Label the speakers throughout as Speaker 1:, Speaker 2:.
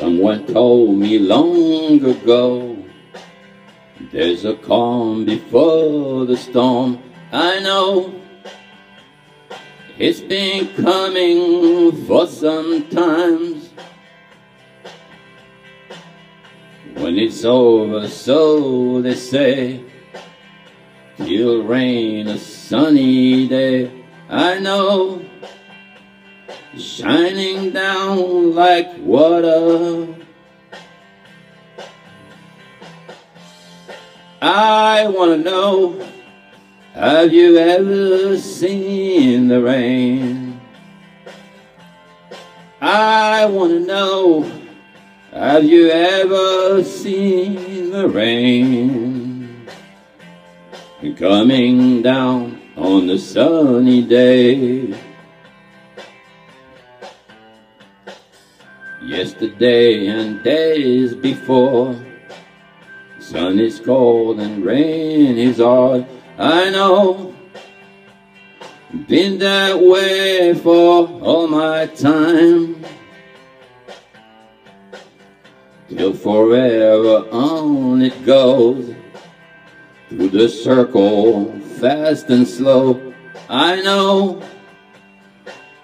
Speaker 1: Someone told me long ago There's a calm before the storm. I know It's been coming for some times. When it's over, so they say It'll rain a sunny day. I know shining down like water. I want to know, have you ever seen the rain? I want to know, have you ever seen the rain? Coming down on the sunny day. Yesterday and days before. Sun is cold and rain is hard I know. Been that way for all my time. Till forever on it goes. Through the circle, fast and slow I know.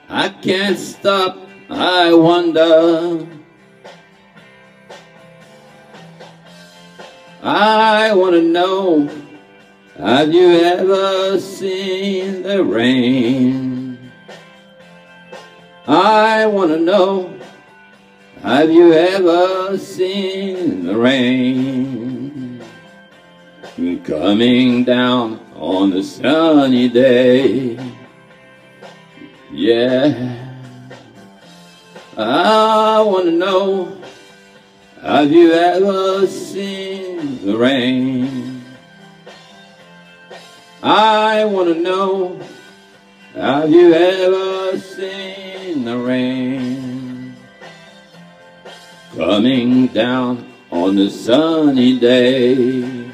Speaker 1: I can't stop I wonder I want to know Have you ever seen the rain? I want to know Have you ever seen the rain? Coming down on a sunny day Yeah I want to know, have you ever seen the rain? I want to know, have you ever seen the rain? Coming down on a sunny day.